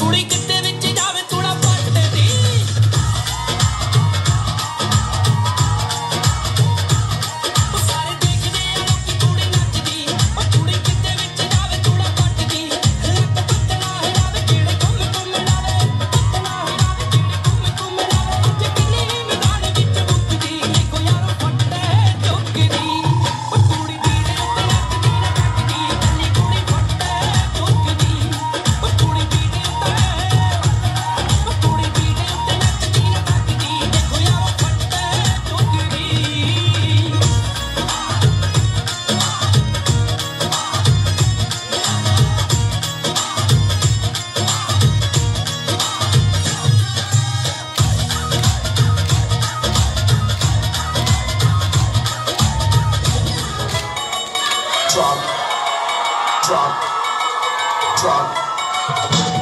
ਉਹ drop, drop, drop.